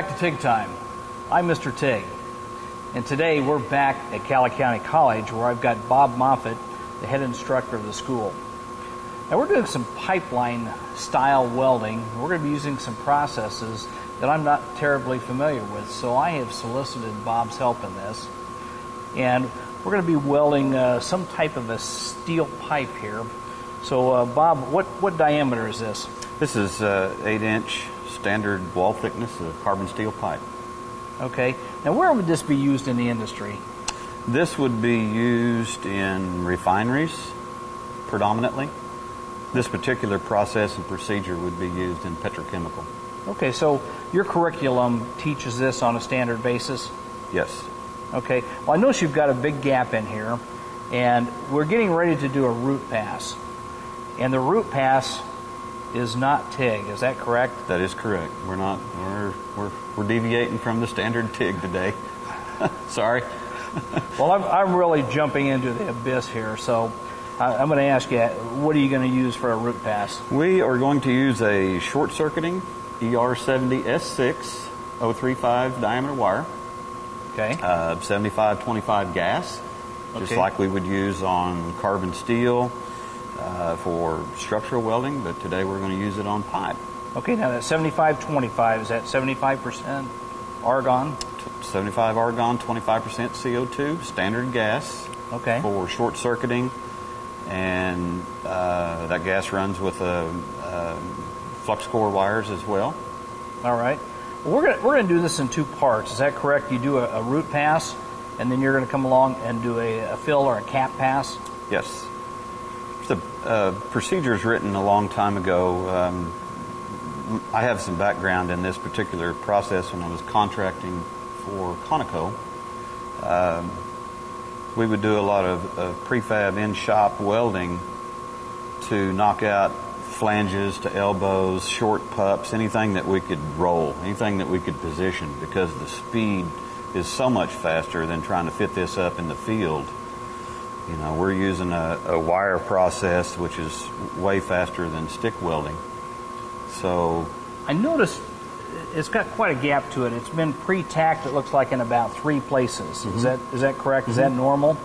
Back to TIG Time. I'm Mr. TIG. And today we're back at Cowley County College where I've got Bob Moffatt, the head instructor of the school. Now we're doing some pipeline style welding. We're going to be using some processes that I'm not terribly familiar with, so I have solicited Bob's help in this. And we're going to be welding uh, some type of a steel pipe here. So, uh, Bob, what, what diameter is this? This is uh, 8 inch standard wall thickness of carbon steel pipe. Okay. Now, where would this be used in the industry? This would be used in refineries predominantly. This particular process and procedure would be used in petrochemical. Okay, so your curriculum teaches this on a standard basis? Yes. Okay. Well, I notice you've got a big gap in here, and we're getting ready to do a root pass. And the root pass is not TIG, is that correct? That is correct. We're not we're we're, we're deviating from the standard TIG today. Sorry. well, I'm, I'm really jumping into the abyss here, so I, I'm going to ask you, what are you going to use for a root pass? We are going to use a short circuiting ER70S6 035 diameter wire. Okay. Uh, 7525 gas, just Okay. like we would use on carbon steel uh, for structural welding, but today we're going to use it on pipe. Okay, now that 75-25, is that 75% argon? 75 argon, 25% CO2, standard gas Okay. for short circuiting, and uh, that gas runs with uh, uh, flux core wires as well. All right. Well, we're going we're going to do this in two parts. Is that correct? You do a, a root pass, and then you're going to come along and do a, a fill or a cap pass. Yes. The uh, procedures written a long time ago. Um, I have some background in this particular process when I was contracting for Conoco. Um, we would do a lot of, of prefab in shop welding to knock out flanges to elbows, short pups, anything that we could roll, anything that we could position because the speed is so much faster than trying to fit this up in the field. You know, we're using a, a wire process which is way faster than stick welding. So, I noticed it's got quite a gap to it. It's been pre-tacked. It looks like in about three places. Is that is that correct? Is that normal?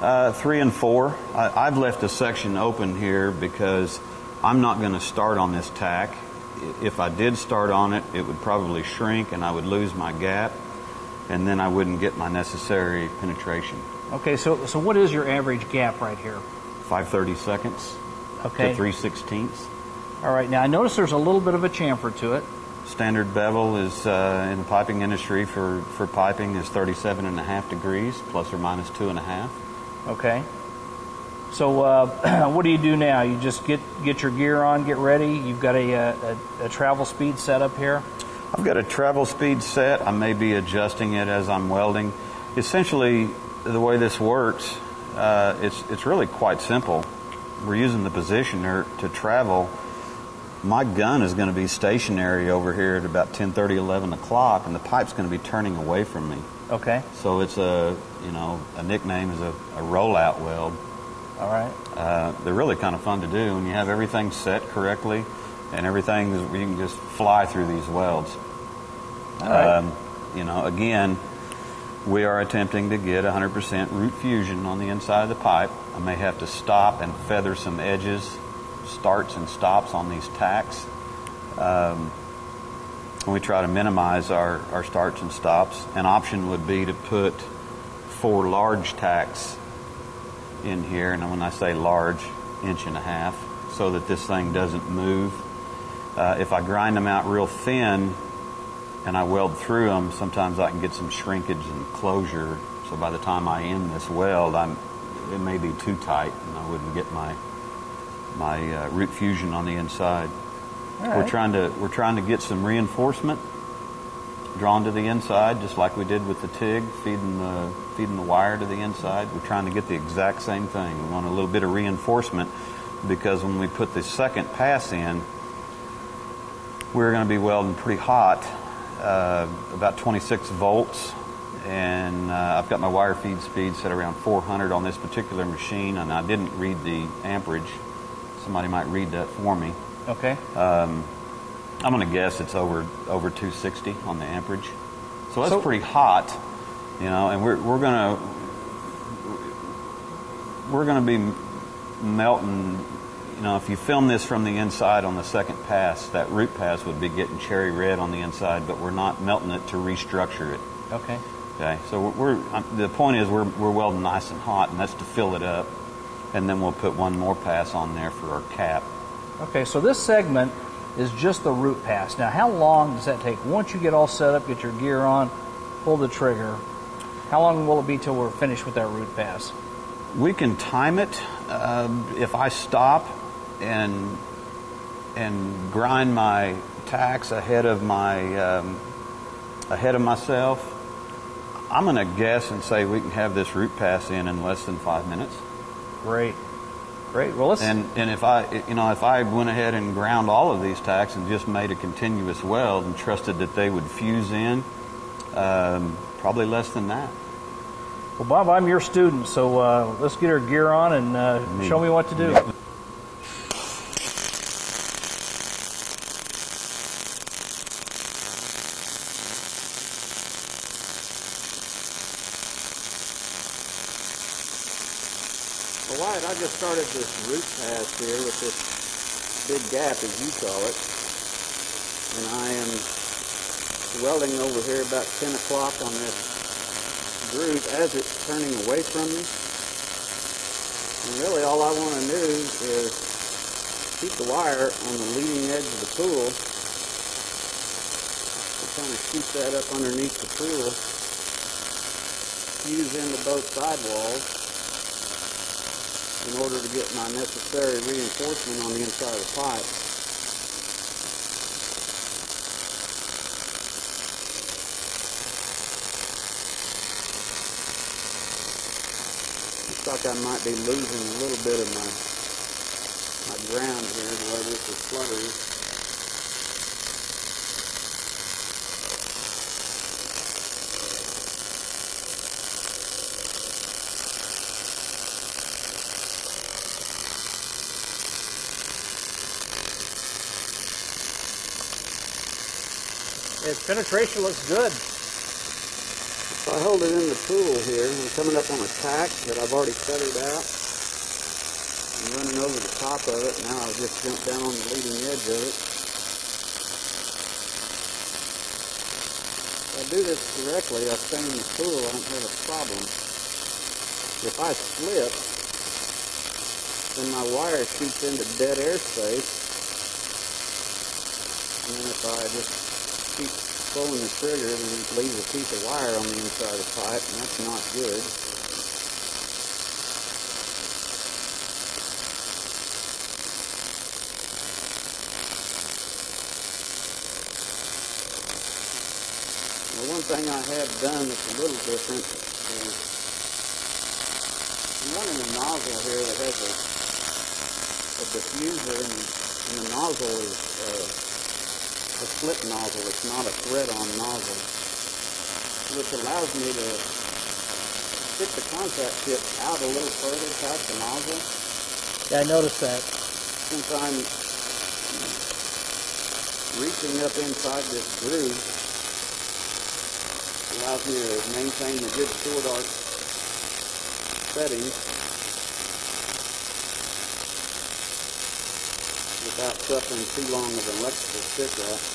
uh, three and four, I, I've left a section open here because I'm not going to start on this tack. If I did start on it, it would probably shrink and I would lose my gap, and then I wouldn't get my necessary penetration. Okay. So so what is your average gap right here? 530 seconds Okay. to 3 sixteenths. All right. Now I notice there's a little bit of a chamfer to it. Standard bevel is uh, in the piping industry for, for piping is 37 and a half degrees, plus or minus two and a half. Okay. So uh, what do you do now? You just get get your gear on, get ready. You've got a, a, a travel speed set up here. I've got a travel speed set. I may be adjusting it as I'm welding. Essentially, the way this works, uh, it's it's really quite simple. We're using the positioner to travel. My gun is going to be stationary over here at about 10:30, 11 o'clock, and the pipe's going to be turning away from me. Okay. So it's a you know a nickname is a, a rollout weld. All right. Uh, they're really kind of fun to do when you have everything set correctly, and everything is, you can just fly through these welds. All right. Um, you know, again, we are attempting to get 100% root fusion on the inside of the pipe. I may have to stop and feather some edges, starts and stops on these tacks. Um, we try to minimize our, our starts and stops. An option would be to put four large tacks in here, and when I say large, inch and a half, so that this thing doesn't move. Uh, if I grind them out real thin and I weld through them, sometimes I can get some shrinkage and closure. So by the time I end this weld, I'm it may be too tight, and I wouldn't get my my uh, root fusion on the inside. All We're trying to we're trying to get some reinforcement drawn to the inside, just like we did with the TIG, feeding the feeding the wire to the inside. We're trying to get the exact same thing. We want a little bit of reinforcement because when we put the second pass in, we're going to be welding pretty hot, uh, about 26 volts, and uh, I've got my wire feed speed set around 400 on this particular machine, and I didn't read the amperage. Somebody might read that for me. Okay. I I'm going to guess it's over over 260 on the amperage. So that's So- pretty hot, you know. And we're we're going to we're going to be melting. You know, if you film this from the inside on the second pass, that root pass would be getting cherry red on the inside, but we're not melting it to restructure it. Okay. Okay, so we're, we're um, the point is we're we're welding nice and hot, and that's to fill it up, and then we'll put one more pass on there for our cap. Okay, so this segment is just the root pass. Now, how long does that take? Once you get all set up, get your gear on, pull the trigger, how long will it be till we're finished with that root pass? We can time it. Um, if I stop and and grind my tacks ahead of my um, ahead of myself, I'm going to guess and say we can have this root pass in in less than five minutes. Great. Great. Well, let's. And and if I you know if I went ahead and ground all of these tacks and just made a continuous weld and trusted that they would fuse in, um, probably less than that. well, Bob, I'm your student, so uh, let's get our gear on and uh, show me what to do. Well, Wyatt, I just started this root pass here with this big gap, as you call it. And I am welding over here about 10 o'clock on this groove as it's turning away from me. And really all I want to do is keep the wire on the leading edge of the pool. And kind of shoot that up underneath the pool. Fuse into both sidewalls in order to get my necessary reinforcement on the inside of the pipe. Looks like I might be losing a little bit of my my ground here the way this is fluttering. Its penetration looks good. So I hold it in the pool here. I'm coming up on a tack that I've already feathered out. I'm running over the top of it. Now I'll just jump down on the leading edge of it. If I do this correctly, I stay in the pool, I don't have a problem. If I slip, then my wire shoots into dead airspace. And then if I just keep pulling the trigger, it leaves a piece of wire on the inside of the pipe, and that's not good. Well, one thing I have done that's a little different is I'm running a nozzle here that has a, a diffuser, and, and the nozzle is uh, a slip nozzle. It's not a thread-on nozzle, which allows me to stick the contact tip out a little further past the nozzle. Yeah, I noticed that. Since I'm reaching up inside this groove, allows me to maintain the good short arc settings without suffering too long of an electrical stickout.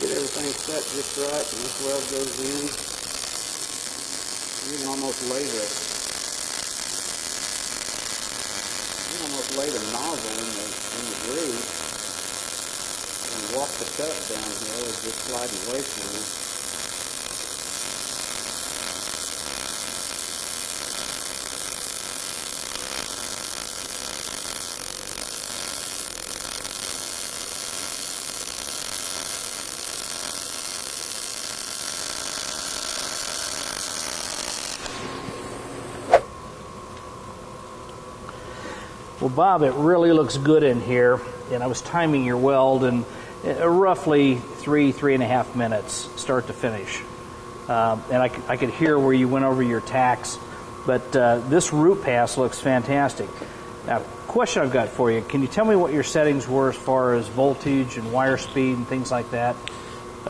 Get everything set just right and this weld goes in. You can almost lay the you can almost lay the nozzle in the in the groove and walk the cup downhill as just sliding away from you. Well, Bob, it really looks good in here, and I was timing your weld and uh, roughly three, three and a half minutes, start to finish. Um, and I could hear where you went over your tacks, but uh, this root pass looks fantastic. Now, question I've got for you: Can you tell me what your settings were as far as voltage and wire speed and things like that?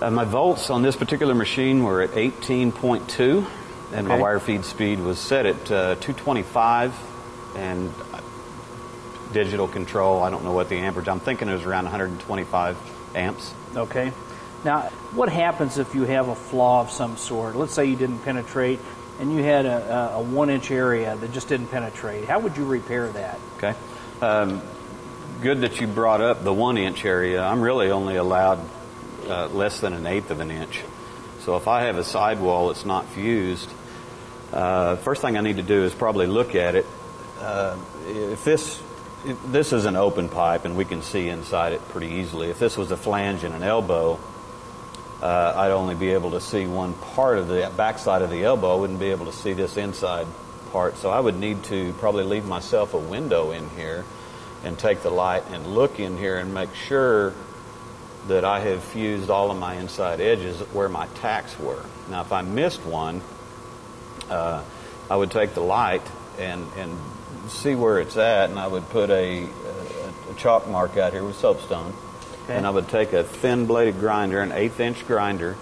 Uh, my volts on this particular machine were at 18.2, and my wire feed speed was set at uh, 225, and digital control. I don't know what the amperage. I'm thinking it was around 125 amps. Okay. Now, what happens if you have a flaw of some sort? Let's say you didn't penetrate, and you had a, a, a one-inch area that just didn't penetrate. How would you repair that? Okay. Um, good that you brought up the one inch area. I'm really only allowed uh, less than an eighth of an inch. So if I have a sidewall that's not fused, uh, first thing I need to do is probably look at it. Uh, if this this is an open pipe and we can see inside it pretty easily. If this was a flange and an elbow, uh, I'd only be able to see one part of the backside of the elbow. I wouldn't be able to see this inside part. So I would need to probably leave myself a window in here and take the light and look in here and make sure that I have fused all of my inside edges where my tacks were. Now, if I missed one, uh, I would take the light and, and see where it's at, and I would put a, a, a chalk mark out here with soapstone. Okay. And I would take a thin bladed grinder, an eighth inch grinder,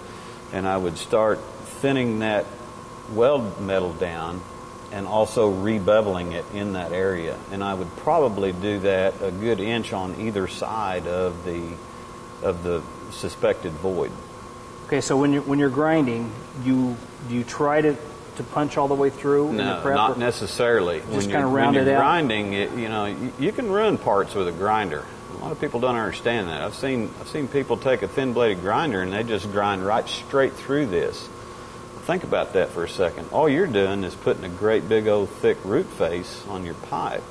and I would start thinning that weld metal down and also rebeveling it in that area. And I would probably do that a good inch on either side of the of the suspected void. Okay, so when you're when you're grinding, you you try to to punch all the way through in the No, prep? not necessarily. when Just you're, kinda when round you're it out? grinding, it, you know, you, you can ruin parts with a grinder. A lot of people don't understand that. I've seen I've seen people take a thin bladed grinder and they just grind right straight through this. Think about that for a second. All you're doing is putting a great big old thick root face on your pipe.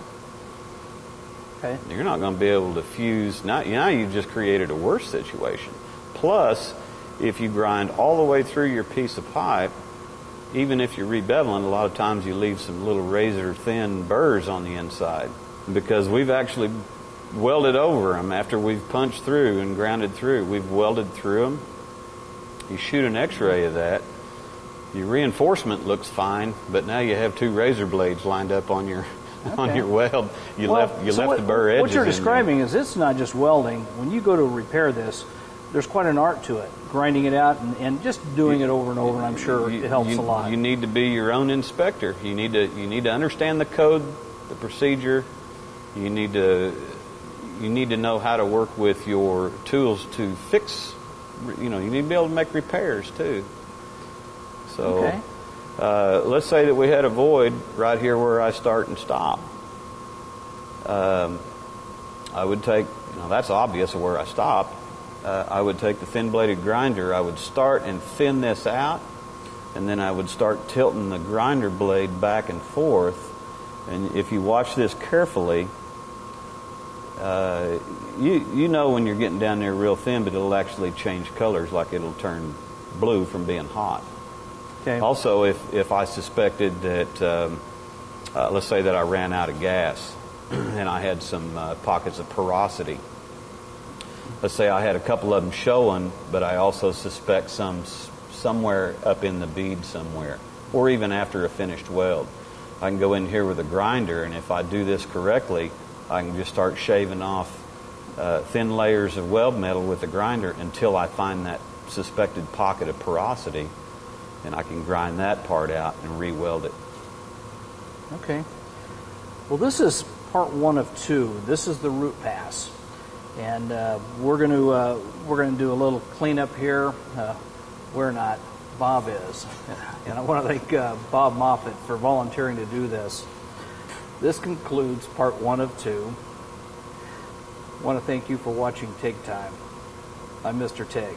Okay. You're not going to be able to fuse. Now, now you've just created a worse situation. Plus, if you grind all the way through your piece of pipe, even if you're rebeveling, a lot of times you leave some little razor thin burrs on the inside because we've actually welded over them after we've punched through and grounded through. We've welded through them. You shoot an X-ray of that. Your reinforcement looks fine, but now you have two razor blades lined up on your on your weld. You Well, left you so left what, the burr edges. What you're describing is it's not just welding. When you go to repair this, there's quite an art to it. Grinding it out and, and just doing it over and over, and I'm sure You- it helps you, a lot. You need to be your own inspector. You need to you need to understand the code, the procedure. You need to you need to know how to work with your tools to fix. You know, you need to be able to make repairs too. So, Okay. uh, let's say that we had a void right here where I start and stop. Um, I would take, you know, that's obvious where I stopped. Uh, I would take the thin bladed grinder, I would start and thin this out, and then I would start tilting the grinder blade back and forth. And if you watch this carefully, uh, you, you know when you're getting down there real thin, but it'll actually change colors, like it'll turn blue from being hot. okay. Also, if, if I suspected that, um, uh, let's say that I ran out of gas and I had some uh, pockets of porosity. Let's say I had a couple of them showing, but I also suspect some somewhere up in the bead somewhere, or even after a finished weld. I can go in here with a grinder, and if I do this correctly, I can just start shaving off uh, thin layers of weld metal with the grinder until I find that suspected pocket of porosity and I can grind that part out and re-weld it. Okay. Well, this is part one of two. This is the root pass, and uh, we're going to uh, we're going to do a little cleanup here. Uh, we're not. Bob is, and I want to thank uh, Bob Moffatt for volunteering to do this. This concludes part one of two. I want to thank you for watching TIG Time. I'm Mr. Tig.